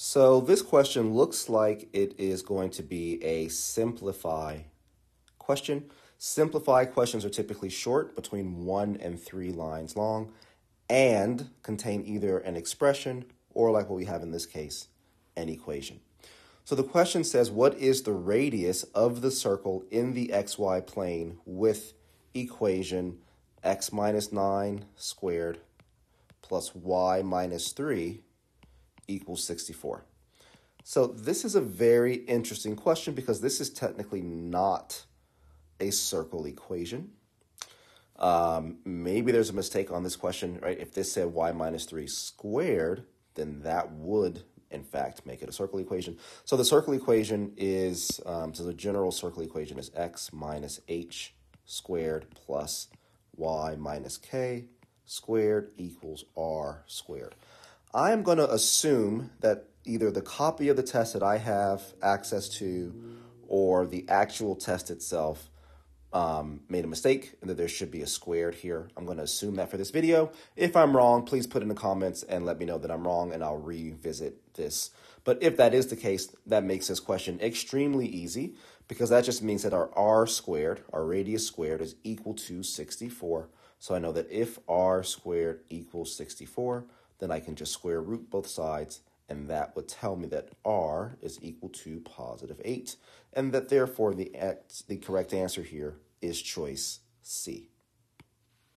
So this question looks like it is going to be a simplify question. Simplify questions are typically short, between one and three lines long, and contain either an expression or, like what we have in this case, an equation. So the question says, what is the radius of the circle in the xy plane with equation x minus 9 squared plus y minus 3 equals 64? So this is a very interesting question because this is technically not a circle equation. Um, maybe there's a mistake on this question, right? If this said y minus 3 squared, then that would, in fact, make it a circle equation. So the circle equation is, um, so the general circle equation is x minus h squared plus y minus k squared equals r squared. I am going to assume that either the copy of the test that I have access to or the actual test itself um, made a mistake and that there should be a squared here. I'm going to assume that for this video. If I'm wrong, please put in the comments and let me know that I'm wrong and I'll revisit this. But if that is the case, that makes this question extremely easy because that just means that our r squared, our radius squared, is equal to 64. So I know that if r squared equals 64, then I can just square root both sides, and that would tell me that r is equal to positive 8, and that therefore the, x, the correct answer here is choice C.